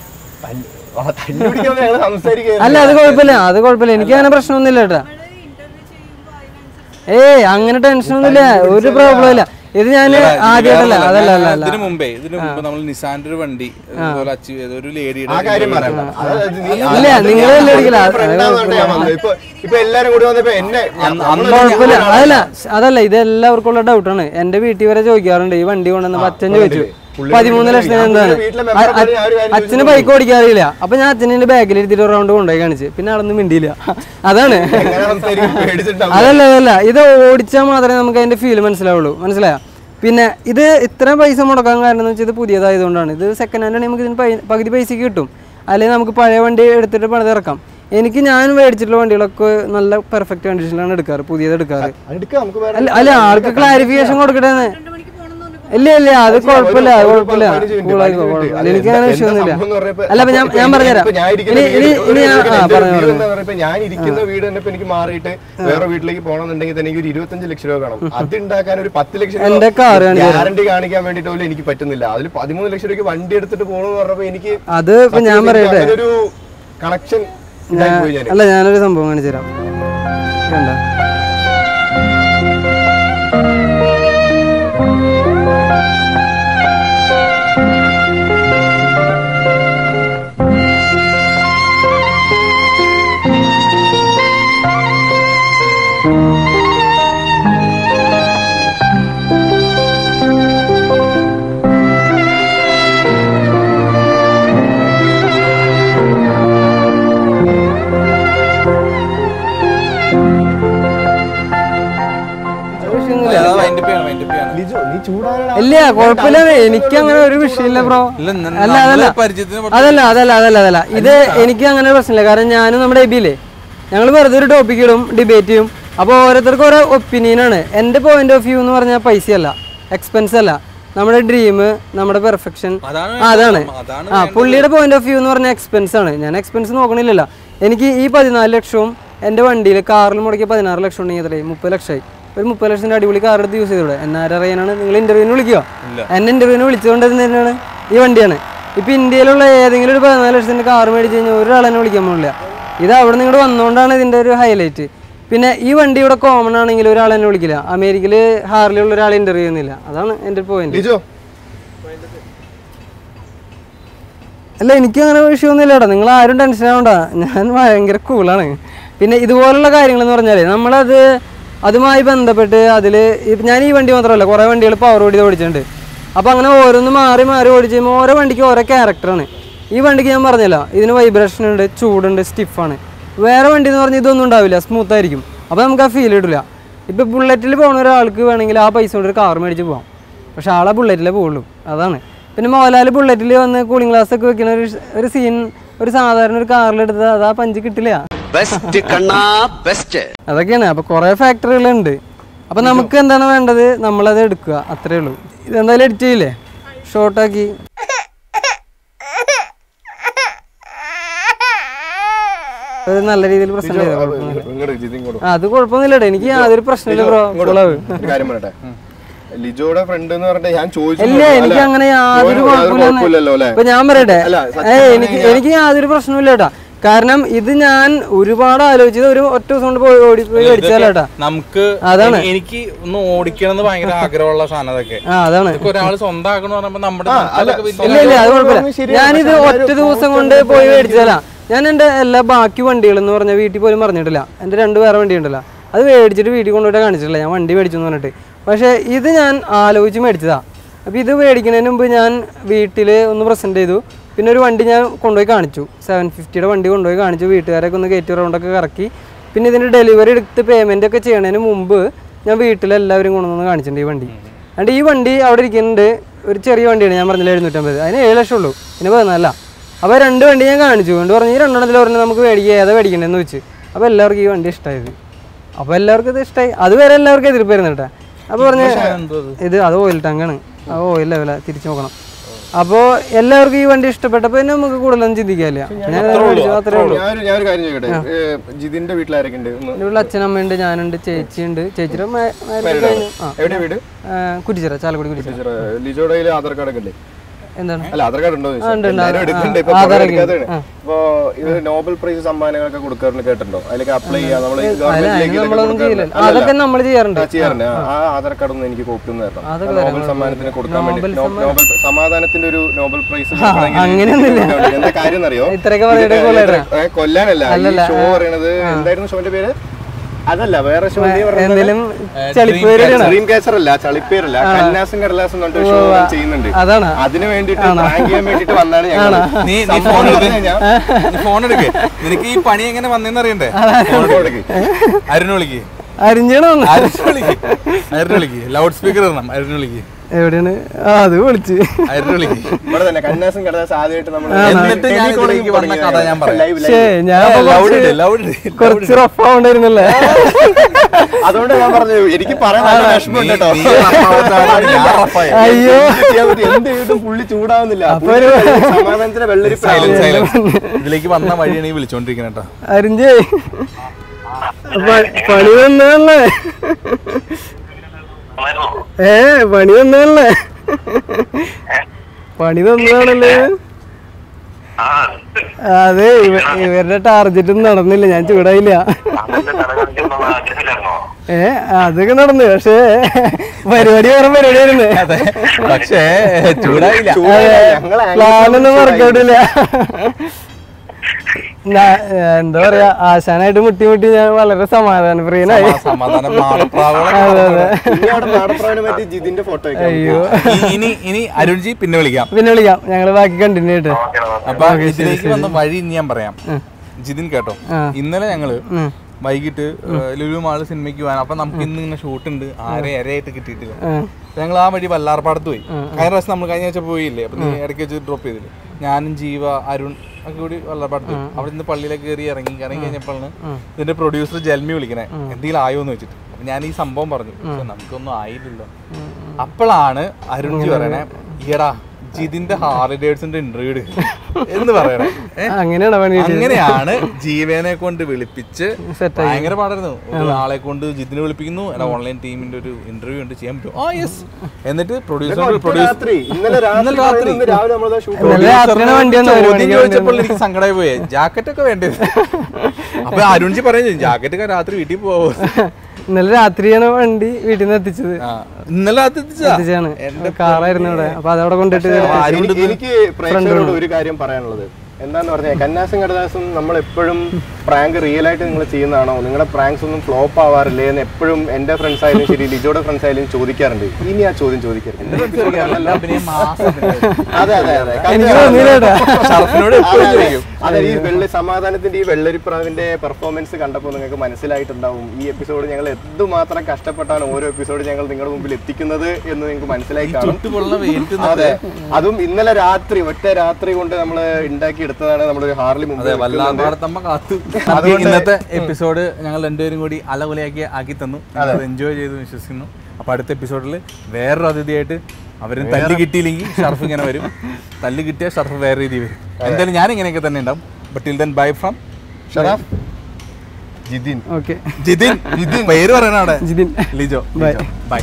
അല്ല അത് കുഴപ്പമില്ല അത് കുഴപ്പമില്ല. എനിക്ക് അങ്ങനെ പ്രശ്നമൊന്നുമില്ല കേട്ടാ. ഏയ് അങ്ങനെ ടെൻഷനൊന്നുമില്ല ഒരു പ്രോബ്ലം ഇല്ല. ഇത് ഞാൻ അതല്ല അല്ല അല്ല ഇതിനു മുമ്പേ ഇതിനു മുമ്പ് നമ്മൾ നിസാന്റെ ഒരു വണ്ടി അതുപോലെ അച്ചീവ് ചെയ്ത ഒരു ലേഡിയുടെ ആ കാര്യം പറയാം അതായത് നിങ്ങൾ അതല്ല അതല്ല ഇത് എല്ലാവർക്കും ഉള്ള ഡൗട്ടാണ് എന്റെ വീട്ടിൽ വരെ ചോദിക്കാറുണ്ട് ഈ വണ്ടി കൊണ്ടുവന്ന് അച്ഛൻ ചോദിച്ചു. പതിമൂന്ന് ലക്ഷത്തിന് എന്താണ്? അച്ഛന് ബൈക്ക് ഓടിക്കാറില്ല. അപ്പൊ ഞാൻ അച്ഛനെ ബാഗിൽ എടുത്തിട്ട് റൗണ്ട് കൊണ്ടുപോയി കാണിച്ച്. പിന്നെ അവിടെ നിന്ന് മിണ്ടിയില്ല. അതാണ്. അതല്ല അതല്ല. ഇത് ഓടിച്ചാൽ മാത്രമേ നമുക്ക് അതിന്റെ ഫീൽ മനസ്സിലാവുള്ളൂ. മനസ്സിലായോ? പിന്നെ ഇത് ഇത്ര പൈസ മുടക്കാൻ കാരണം എന്ന് വെച്ചാൽ ഇത് പുതിയതായതുകൊണ്ടാണ്. ഇത് സെക്കൻഡ് ഹാൻഡ് ആണെങ്കിൽ നമുക്ക് ഇതിന് പകുതി പൈസക്ക് കിട്ടും. അല്ലെങ്കിൽ നമുക്ക് പഴയ വണ്ടി എടുത്തിട്ട് പണിത് ഇറക്കാം. എനിക്ക് ഞാൻ മേടിച്ചിട്ടുള്ള വണ്ടികളൊക്കെ നല്ല പെർഫെക്റ്റ് കണ്ടീഷനിലാണ് എടുക്കാറ് പുതിയത് എടുക്കാറ്. അല്ല ആൾക്ക് ക്ലാരിഫിക്കേഷൻ കൊടുക്കട്ടെ ഇല്ല ഇല്ല അത് കുഴപ്പമില്ല അത് കുഴപ്പമില്ല. എനിക്ക് അങ്ങനെ വിഷയമൊന്നുമില്ല. അല്ല അപ്പൊ ഞാൻ പറഞ്ഞുതരാം. ഞാൻ ഇരിക്കുന്ന വീട് തന്നെ എനിക്ക് മാറിയിട്ട് വേറെ വീട്ടിലേക്ക് പോകണമെന്നുണ്ടെങ്കിൽ തന്നെ ഒരു ഇരുപത്തഞ്ച് ലക്ഷം രൂപ വേണം. അത് ഉണ്ടാക്കാൻ ഒരു പത്ത് ലക്ഷം എന്റെ car ഗ്യാരണ്ടി കാണിക്കാൻ വേണ്ടിട്ട് പോലും എനിക്ക് പറ്റുന്നില്ല. അതിൽ പതിമൂന്ന് ലക്ഷം രൂപയ്ക്ക് വണ്ടി എടുത്തിട്ട് പോകണമെന്ന് പറഞ്ഞപ്പോ എനിക്ക് അത് ഞാൻ പറയട്ടെ? ഒരു കണക്ഷൻ അല്ല ഞാനൊരു സംഭവം കാണിച്ചു തരാം. കണ്ടോ? കുഴപ്പമില്ല എനിക്ക് അങ്ങനെ ഒരു വിഷയമില്ല ബ്രോ. അല്ല അതല്ല. അതല്ല അതല്ല അതല്ല അതല്ല. ഇത് എനിക്ക് അങ്ങനെ ഒരു പ്രശ്നമില്ല. കാരണം ഞാനും നമ്മുടെ എബിയില്ലേ. ഞങ്ങൾ വെറുതെ ഒരു ടോപ്പിക് ഇടും ഡിബേറ്റ് ചെയ്യും. അപ്പോൾ ഓരോരുത്തർക്കും ഓരോ ഒപ്പീനിയനാണ് എന്റെ പോയിന്റ് ഓഫ് വ്യൂ എന്ന് പറഞ്ഞാൽ പൈസയല്ല എക്സ്പെൻസ് അല്ല. നമ്മുടെ ഡ്രീം നമ്മുടെ പെർഫെക്ഷൻ അതാണ് അതാണ്. അതാണ് ആ പുള്ളിയുടെ പോയിന്റ് ഓഫ് വ്യൂ എന്ന് പറഞ്ഞാൽ എക്സ്പെൻസ് ആണ്. ഞാൻ എക്സ്പെൻസ് നോക്കണില്ലല്ലോ. എനിക്ക് ഈ പതിനാല് ലക്ഷവും എന്റെ വണ്ടിയിൽ കാറിൽ മുടക്കിയ പതിനാറ് ലക്ഷം ഉണ്ടെങ്കിൽ അത്രയും മുപ്പത് ലക്ഷമായി ഒരു മുപ്പത് ലക്ഷത്തിന്റെ അടിപൊളി കാർ എടുത്ത് യൂസ് ചെയ്തൂടെ എന്നാരറിയാനാണ് നിങ്ങൾ ഇന്റർവ്യൂവിന് വിളിക്കുക എന്നെ ഇന്റർവ്യൂവിന് വിളിച്ചുകൊണ്ട് തന്നെയാണ്. ഈ വണ്ടിയാണ്. ഇപ്പൊ ഇന്ത്യയിലുള്ള ഏതെങ്കിലും ഒരു പതിനാല് ലക്ഷത്തിന്റെ കാർ മേടിച്ച് കഴിഞ്ഞാൽ ഒരാളെന്നെ വിളിക്കാൻ പോകില്ല ഇത് അവിടെ നിങ്ങൾ വന്നുകൊണ്ടാണ് ഇതിന്റെ ഒരു ഹൈലൈറ്റ് പിന്നെ ഈ വണ്ടി ഇവിടെ കോമൺ ആണെങ്കിൽ ഒരാൾ എന്നെ വിളിക്കില്ല. അമേരിക്കയിൽ ഹാർലിയുള്ള ഒരാൾ ഇന്റർവ്യൂ ചെയ്യുന്നില്ല. അതാണ് എന്റെ പോയിന്റ് അല്ല എനിക്ക് അങ്ങനെ വിഷയമൊന്നുമില്ല കേട്ടോ നിങ്ങൾ ആരും ടെൻഷൻ ആവണ്ട. ഞാൻ ഭയങ്കര കൂളാണ് പിന്നെ ഇതുപോലുള്ള കാര്യങ്ങൾ എന്ന് പറഞ്ഞാൽ നമ്മളത് അതുമായി ബന്ധപ്പെട്ട് അതിൽ ഞാൻ ഈ വണ്ടി മാത്രമല്ല കുറേ വണ്ടികൾ പവർ ഓടി ഓടിച്ചിട്ടുണ്ട്. അപ്പോൾ അങ്ങനെ ഓരോന്ന് മാറി മാറി ഓടിച്ച് കഴിയുമ്പോൾ ഓരോ വണ്ടിക്ക് ഓരോ ക്യാരക്ടറാണ് ഈ വണ്ടിക്ക് ഞാൻ പറഞ്ഞില്ല ഇതിന് വൈബ്രേഷൻ ഉണ്ട് ചൂടുണ്ട് സ്റ്റിഫാണ് വേറെ വണ്ടി എന്ന് പറഞ്ഞാൽ ഇതൊന്നും ഉണ്ടാവില്ല സ്മൂത്ത് ആയിരിക്കും. അപ്പോൾ നമുക്ക് ആ ഫീൽ ഇടില്ല ഇപ്പോൾ ബുള്ളറ്റിൽ പോകുന്ന ഒരാൾക്ക് വേണമെങ്കിൽ ആ പൈസ കൊണ്ട് ഒരു കാർ മേടിച്ച് പോകാം പക്ഷേ ആളെ ബുള്ളറ്റിലേ പോകുള്ളൂ അതാണ്. പിന്നെ മോഹൻലാൽ ബുള്ളറ്റിൽ വന്ന് കൂളിംഗ് ഗ്ലാസ് ഒക്കെ വെക്കുന്ന ഒരു ഒരു സീൻ ഒരു സാധാരണ ഒരു കാറിലെടുത്ത് അത് ആ പഞ്ച് കിട്ടില്ല. ബെസ്റ്റ് കണ്ണാ ബെസ്റ്റ് അതൊക്കെയാണ്. അപ്പൊ കുറെ ഫാക്ടറികളുണ്ട് അപ്പൊ നമുക്ക് എന്താണ് വേണ്ടത്? നമ്മളത് എടുക്കുക. അത്രേ ഉള്ളൂ. ഇതെന്തായാലും എഡിറ്റ് ചെയ്യില്ലേ? ഷോർട്ടാക്കി നല്ല രീതിയിൽ പ്രശ്നം ചെയ്താ കുഴപ്പമൊന്നുമില്ല. ഇങ്ങോട്ട് ജിതി ഇങ്ങോട്ട് ആ, അത് കുഴപ്പമൊന്നുമില്ല. എനിക്ക് യാതൊരു പ്രശ്നമില്ല ബ്രോ ലിജോയുടെ ഫ്രണ്ട് എന്ന് പറഞ്ഞിട്ട് ഞാൻ ചോദിച്ചു ഇല്ല എനിക്ക് അങ്ങനെ യാതൊരു കുഴപ്പമില്ലല്ലോ കുഴപ്പമില്ല ഇപ്പൊ ഞാൻ പറയട്ടെ. എനിക്ക് എനിക്ക് യാതൊരു പ്രശ്നമില്ല കേട്ടാ കാരണം ഇത് ഞാൻ ഒരുപാട് ആലോചിച്ചത് ഒരു ഒറ്റ ദിവസം കൊണ്ട് പോയി ഓടി പോയി മേടിച്ചാലേട്ടാ നമുക്ക് അതാണ്. എനിക്ക് ഒന്ന് ഓടിക്കണം എന്ന് ഭയങ്കര ആഗ്രഹമുള്ള സാധനം അതൊക്കെ. ആ അതാണ്. ഒരാൾ സ്വന്തമാക്കണം പറയുമ്പോൾ നമ്മുടെ ഇല്ല ഇല്ല അത് കുഴപ്പമില്ല. ഞാനിത് ഒറ്റ ദിവസം കൊണ്ട് പോയി മേടിച്ചതല്ല ഞാൻ എന്റെ എല്ലാ ബാക്കി വണ്ടികളും എന്ന് പറഞ്ഞാൽ വീട്ടിൽ പോലും പറഞ്ഞിട്ടില്ല. എന്റെ രണ്ട് വേറെ വണ്ടി ഉണ്ടല്ലോ. അത് മേടിച്ചിട്ട് വീട്ടിൽ കൊണ്ടുപോയിട്ട് കാണിച്ചിട്ടില്ല. ഞാൻ വണ്ടി മേടിച്ചു എന്ന് പറഞ്ഞിട്ട്. പക്ഷേ ഇത് ഞാൻ ആലോചിച്ച് മേടിച്ചതാ. അപ്പോൾ ഇത് മേടിക്കുന്നതിന് മുമ്പ് ഞാൻ വീട്ടിൽ ഒന്ന് പ്രസന്റ് ചെയ്തു. പിന്നെ ഒരു വണ്ടി ഞാൻ കൊണ്ടുപോയി കാണിച്ചു. സെവൻ ഫിഫ്റ്റിയുടെ വണ്ടി കൊണ്ടുപോയി കാണിച്ചു. വീട്ടുകാരൊക്കെ ഒന്ന് കയറ്റി റൗണ്ടൊക്കെ കറക്കി. പിന്നെ ഇതിന്റെ ഡെലിവറി എടുത്ത് പേയ്മെന്റ് ഒക്കെ ചെയ്യണതിന് മുമ്പ് ഞാൻ വീട്ടിലെല്ലാവരും കൊണ്ടുവന്ന് കാണിച്ചിട്ടുണ്ട് ഈ വണ്ടി. അതുകൊണ്ട് ഈ വണ്ടി അവിടെ ഇരിക്കുന്നുണ്ട്. ഒരു ചെറിയ വണ്ടിയാണ്. ഞാൻ പറഞ്ഞില്ല എഴുന്നൂറ്റമ്പത്. അതിന് ഏഴ് ലക്ഷം ഉള്ളൂ. പിന്നെ പതിനാല അപ്പോൾ രണ്ട് വണ്ടി ഞാൻ കാണിച്ചു. കൊണ്ട് പറഞ്ഞു ഈ രണ്ടെണ്ണത്തിൽ ഒരെണ്ണം നമുക്ക് മേടിക്കുക ഏതാ മേടിക്കണമെന്ന് വെച്ച് അപ്പോൾ എല്ലാവർക്കും ഈ വണ്ടി ഇഷ്ടമായത് അപ്പോൾ എല്ലാവർക്കും ഇത് ഇഷ്ടമായി അതുവരെ എല്ലാവർക്കും എതിർപ്പായിരുന്നു കേട്ടോ. അപ്പോൾ പറഞ്ഞ ഇത് അത് ഓയിൽ ടാങ്കാണ് ആ ഓയിൽ ലെവലാണ് തിരിച്ചു നോക്കണം. അപ്പോൾ എല്ലാവർക്കും ഈ വണ്ടി ഇഷ്ടപ്പെട്ടപ്പോൾ പിന്നെ നമുക്ക് കൂടുതലൊന്നും ചിന്തിക്കാനില്ല. ജിതിന്റെ വീട്ടിൽ അച്ഛനമ്മയുണ്ട് ഞാനുണ്ട് ചേച്ചിയുണ്ട്. ചേച്ചിയുടെ കുറ്റിച്ചിറ ചാലക്കുടി കുറ്റിച്ചിറ. ലിജോയുടെ ആധാർ കാർഡ് ഒക്കെ ഇല്ലേ? എന്താണ്? ആധാർ കാർഡ് ഉണ്ടോ ആധാർ. ഇപ്പൊ നോബൽ പ്രൈസ് സമ്മാനങ്ങളൊക്കെ കൊടുക്കാറുണ്ട് കേട്ടിട്ടുണ്ടോ? അതിലേക്ക് അപ്ലൈ ചെയ്യാം കൊടുക്കാറുണ്ട്. അതൊക്കെ നമ്മൾ ചെയ്യാറുണ്ട്. ചെയ്യാറുണ്ട്. ആ, ആധാർ കാർഡ് ഒന്ന് എനിക്ക് കോപ്പി ഒന്ന് തരണം. നോബൽ സമ്മാനത്തിന് കൊടുക്കാൻ വേണ്ടി. നോബൽ സമാധാനത്തിന്റെ ഒരു നോബൽ പ്രൈസ് എന്താ കാര്യം അറിയോ. കൊല്ലാനല്ല. ഷോ പറയണത് എന്തായിരുന്നു ഷോന്റെ പേര്? അതല്ല വേറെ ഷോ ഡ്രീം കേസർ അല്ല ചളിപ്പേരല്ല. കന്നാസും കടലാസും എന്ന് പറഞ്ഞിട്ട് ഷോ ചെയ്യുന്നുണ്ട്. അതാണ്. അതിന് വേണ്ടിട്ട് പ്രാങ്ക് ചെയ്യാൻ വേണ്ടിട്ട് വന്നാണ് ഞങ്ങൾ നീ നീ ഫോൺ എടുക്ക്. ഫോൺ എടുക്ക്. നിനക്ക് ഈ പണി എങ്ങനെ വന്നെന്ന് അറിയണ്ടേ? അരുണ് വിളിക്ക്. അരിഞ്ഞണോ അരുണ് വിളിക്ക്. അരുണ് വിളിക്ക്. ലൗഡ് സ്പീക്കർ ഇടണം അരുണ് വിളിക്ക്. എവിടെയാണ്? ആ അത് വിളിച്ച്. പക്ഷേ ഇവിടെ തന്നെ കന്നാസും കടലാസും ആദ്യമായിട്ട് നമ്മൾ എന്നിട്ട് ഞാൻ ഇതിലേക്ക് വന്ന കഥ ഞാൻ പറയാം. ശേ ഞാൻ ലൗഡ് കുറച്ച് ഇട് ലൗഡ് കുറച്ച് റഫ് ആവണ്ടായിരുന്നല്ലേ? അതുകൊണ്ട് ഞാൻ പറഞ്ഞു എനിക്ക്. അയ്യോ. എന്ത് ചെയ്തിട്ടും പുള്ളി ചൂടാവുന്നില്ല. സമാധാനത്തിന്റെ വെള്ളരി സൈലൻസ് സൈലൻസ് ഇതിലേക്ക് വന്ന വഴിയാണ് കേട്ടോ. അരിഞ്ചേ പണി വന്നതല്ലേ? ഏ പണി തന്നല്ലേ പണി തന്നതാണല്ലേ അതെ ഇവ- ഇവരുടെ ടാർജറ്റ് ഒന്നും നടന്നില്ല ഞാൻ ചൂടായില്ല. ഏ അതൊക്കെ നടന്നു പക്ഷേ പരിപാടി വേറെ പരിപാടി ആയിരുന്നു പക്ഷേ ചൂടായില്ല. ഞങ്ങളെ പ്ലാനൊന്നും വർക്കൗട്ടില്ല എന്താ പറയാ ആശാനായിട്ട് മുട്ടി മുട്ടി ഞാൻ വളരെ സമാധാന പ്രിയനായി. സമാ- അതെ അതെ. ഇനി അവിടെ നാടപ്രാവിനെ ഫോട്ടോ അയ്യോ. ഇനി ഇനി അരുൺജി പിന്നെ വിളിക്കാം. പിന്നെ വിളിക്കാം. ഞങ്ങൾ ബാക്കി കണ്ടിന്യൂ ആയിട്ട് അപ്പൊ ഇതിലേക്ക് വന്ന വഴി ഇനി ഞാൻ പറയാം. ജിതിൻ കേട്ടോ ഇന്നലെ ഞങ്ങൾ. വൈകിട്ട് ലുലു മാൾ സിനിമയ്ക്ക് പോകാൻ. അപ്പൊ നമുക്ക് ഇന്ന് ഇങ്ങനെ ഷൂട്ട് ഉണ്ട്. ആരെ ഇരയായിട്ട് കിട്ടിയിട്ടില്ല. ഞങ്ങൾ ആ വഴി വല്ലാർപ്പാടത്ത് പോയി. കഴിഞ്ഞ പ്രാവശ്യം നമ്മൾ കഴിഞ്ഞ ആഴ്ച പോയില്ലേ? അപ്പൊ നീ ഇടയ്ക്ക് വെച്ച് ഡ്രോപ്പ് ചെയ്തില്ലേ? ഞാനും ജീവ അരുൺ ഒക്കെ കൂടി വല്ലാർപ്പാടത്ത് പോയി. അവിടെ നിന്ന് പള്ളിയിലേക്ക് കയറി ഇറങ്ങി ഇറങ്ങി കഴിഞ്ഞപ്പോഴാണ് ഇതിന്റെ പ്രൊഡ്യൂസർ ജൽമി വിളിക്കണേ. എന്തെങ്കിലും ആയോ എന്ന് വെച്ചിട്ട്. അപ്പൊ ഞാൻ ഈ സംഭവം പറഞ്ഞു. പക്ഷെ നമുക്കൊന്നും ആയില്ലല്ലോ. അപ്പോഴാണ് അരുൺജി പറയണേ ഈടാ ജിതിന്റെ ഹാർഡേഴ്സിന്റെ ഇന്റർവ്യൂ എന്ന് പറയണേ. അങ്ങനെയാണ് അങ്ങനെയാണ് ജീവനെ കൊണ്ട് വിളിപ്പിച്ച്. ഭയങ്കര പാടായിരുന്നു. ആളെ കൊണ്ട് ജിതിനെ വിളിപ്പിക്കുന്നു. എടാ ഓൺലൈൻ ടീമിന്റെ ഒരു ഇന്റർവ്യൂ ഉണ്ട്. ചെയ്യാൻ പറ്റും ആ യെസ് എന്നിട്ട് പ്രൊഡ്യൂസർ പ്രൊഡ്യൂസർ ഇന്നലെ രാത്രി ചോദിച്ചപ്പോൾ എനിക്ക് സങ്കടമായി പോയേ ജാക്കറ്റ് ഒക്കെ വേണ്ടത് അപ്പൊ അരുൺജി പറഞ്ഞു ജാക്കറ്റ് ഒക്കെ രാത്രി വീട്ടിൽ പോവും? ഇന്നലെ രാത്രിയാണ് വണ്ടി വീട്ടിൽ നിന്ന് എത്തിച്ചത്. ആ, ഇന്നലെ? എത്തിച്ചാണ് കാറായിരുന്നു ഇവിടെ. അപ്പൊ അതവിടെ കൊണ്ടിട്ട് എനിക്ക് ഒരു കാര്യം പറയാനുള്ളത്. എന്താന്ന് പറഞ്ഞാൽ കന്നാസും കടദാസും നമ്മൾ എപ്പോഴും പ്രാങ്ക് റിയൽ ആയിട്ട് നിങ്ങൾ ചെയ്യുന്നതാണോ? നിങ്ങളുടെ പ്രാങ്ക്സ് ഒന്നും ഫ്ലോപ്പ് ആവാറില്ലേ എന്ന് എപ്പോഴും എന്റെ ഫ്രണ്ട്സ് ആയാലും ശരി ലിജോയുടെ ഫ്രണ്ട്സ് ആയാലും ചോദിക്കാറുണ്ട്. ഇനി ആ ചോദ്യം ചോദിക്കരുത്. എല്ലാ അഭിനയം മാസം അതെ അതെ അതെ. അതെ ഈ വെള്ളി സമാധാനത്തിന്റെ ഈ വെള്ളരിപ്രാവിന്റെ പെർഫോമൻസ് കണ്ടപ്പോൾ നിങ്ങൾക്ക് മനസ്സിലായിട്ടുണ്ടാവും. ഈ എപ്പിസോഡ് ഞങ്ങൾ എന്തുമാത്രം കഷ്ടപ്പെട്ടാണ് ഓരോ എപ്പിസോഡ് ഞങ്ങൾ നിങ്ങളുടെ മുമ്പിൽ എത്തിക്കുന്നത് എന്ന് നിങ്ങൾക്ക് മനസ്സിലായി കാണും. അതെ. അതും ഇന്നലെ രാത്രി ഒറ്റ രാത്രി കൊണ്ട് നമ്മൾ ഉണ്ടാക്കി എടുത്തതാണ് നമ്മുടെ ഹാർലി മുമ്പ് ഇന്നത്തെ എപ്പിസോഡ് ഞങ്ങൾ രണ്ടുപേരും കൂടി അലകുലയാക്കി ആക്കി തന്നു. എൻജോയ് ചെയ്തു വിശ്വസിക്കുന്നു. അപ്പൊ അടുത്ത എപ്പിസോഡിൽ വേറൊരു അതിഥിയായിട്ട് അവരും തല്ലി കിട്ടിയില്ലെങ്കിൽ ഷർഫ് ഇങ്ങനെ വരും. തല്ല് കിട്ടിയാൽ ഷർഫ് വേറെ രീതിയിൽ വരും. എന്തായാലും ഞാൻ ഇങ്ങനെയൊക്കെ തന്നെ ഉണ്ടാവും. But till then bye from Sharaf. Jithin. Okay Jithin. Jithin. പേര് പറയണ അവിടെ. ജിതിൻ. Lijo bye by